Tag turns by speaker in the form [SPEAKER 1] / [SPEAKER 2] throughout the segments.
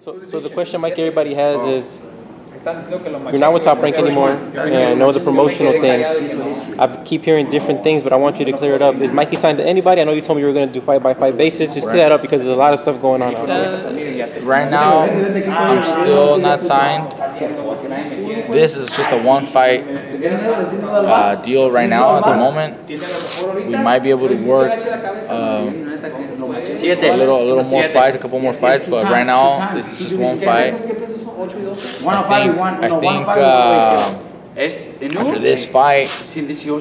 [SPEAKER 1] So, so the question, Mike, everybody has is, you're not with Top Rank anymore, and I know the promotional thing. I keep hearing different things, but I want you to clear it up. Is Mikey signed to anybody? I know you told me you were going to do fight by fight basis. Just clear that up because there's a lot of stuff going on out there.
[SPEAKER 2] Right now, I'm still not signed. This is just a one fight uh, deal right now at the moment. We might be able to work um, a little, a little more fights, a couple more fights, but right now this is just one fight. I think, I think uh, after this fight,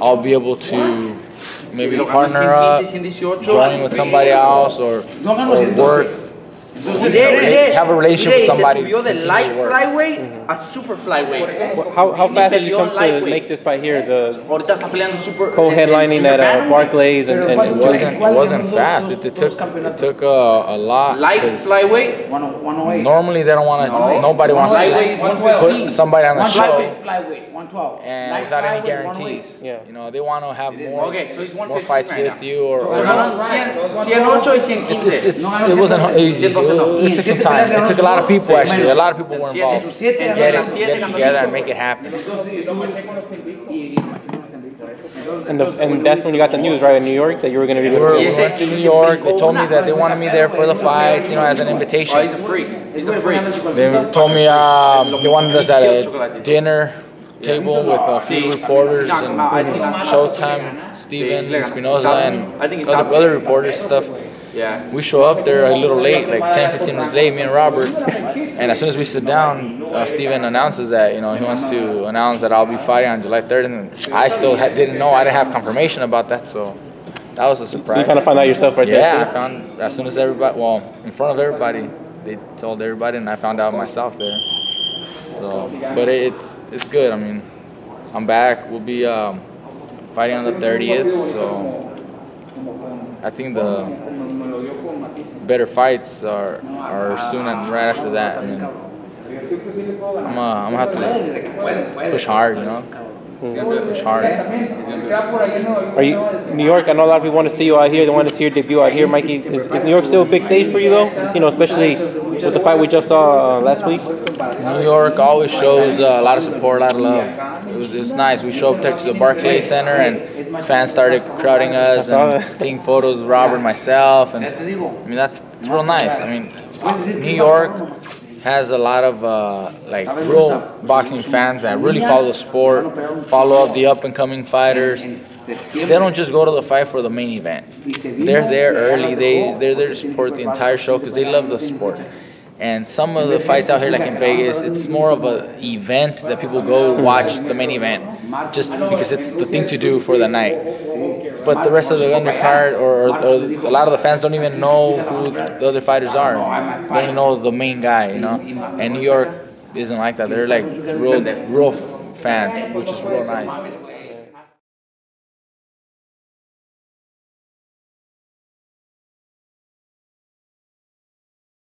[SPEAKER 2] I'll be able to maybe partner up, join with somebody else, or, or work have a relationship with somebody.
[SPEAKER 3] Subió de
[SPEAKER 2] continue
[SPEAKER 3] light
[SPEAKER 2] to work.
[SPEAKER 3] flyweight a super flyweight.
[SPEAKER 1] How, how fast did you come to make this fight here? The
[SPEAKER 3] Ahorita está peleando super.
[SPEAKER 1] co-headlining at uh, Barclays and, and,
[SPEAKER 2] It wasn't, it wasn't fast. It, it took, it took uh, a lot.
[SPEAKER 3] Light flyweight.
[SPEAKER 2] Normally they don't want to. Nobody wants to just put somebody on the show
[SPEAKER 4] Flyweight, 112.
[SPEAKER 2] and without any guarantees.
[SPEAKER 1] Yeah.
[SPEAKER 2] You know they want to have more
[SPEAKER 3] Okay, so he's
[SPEAKER 2] more fights
[SPEAKER 3] right
[SPEAKER 2] with you or. or
[SPEAKER 3] Ganó 100, 108 y 115.
[SPEAKER 2] it's, it's, it wasn't easy. It, it took some time. It took a lot of people actually. A lot of people were involved to get it, to get it together and make it happen.
[SPEAKER 1] and, the, and that's when you got the news, right, in New York, that you were going to be
[SPEAKER 2] We, were, we went to New York. They told me that they wanted me there for the fights, you know, as an
[SPEAKER 3] Oh, he's
[SPEAKER 2] invitation.
[SPEAKER 3] a freak. He's a freak.
[SPEAKER 2] They told me um, they wanted us at a dinner table with a few reporters and Showtime, Stephen Espinoza, and other, other reporters and stuff.
[SPEAKER 3] Yeah.
[SPEAKER 2] We show up there a little late, like 10, 15 minutes late, me and Robert. And as soon as we sit down, uh, Stephen announces that, you know, he wants to announce that I'll be fighting on July 3rd. And I still ha- didn't know, I didn't have confirmation about that, so that was a surprise.
[SPEAKER 1] So you kind of found out yourself right
[SPEAKER 2] Yeah, I
[SPEAKER 1] there,
[SPEAKER 2] found as soon as everybody, well, in front of everybody, they told everybody, and I found out myself there. So, but it, it's it's good. I mean, I'm back. We'll be um, fighting on the 30th, so I think the better fights are are soon and right after that. I mean, I'm uh, I'm gonna have to push hard, you know, push hard.
[SPEAKER 1] Are you New York? I know a lot of people want to see you out here. They want to see your debut out here, Mikey. Is, is New York still a big stage for you, though? You know, especially with the fight we just saw uh, last week.
[SPEAKER 2] New York always shows uh, a lot of support, a lot of love. It was, it was nice. We showed up there to the Barclays Center, and fans started crowding us and
[SPEAKER 1] that.
[SPEAKER 2] taking photos with Robert, myself, and I mean that's it's real nice. I mean, New York has a lot of uh, like real boxing fans that really follow the sport, follow up the up and coming fighters. They don't just go to the fight for the main event. They're there early. They they're there to support the entire show because they love the sport. And some of the fights out here, like in Vegas, it's more of an event that people go watch the main event, just because it's the thing to do for the night. But the rest of the undercard, or, or, or a lot of the fans don't even know who the other fighters are. They don't know the main guy, you know. And New York isn't like that. They're like real, real fans, which is real nice.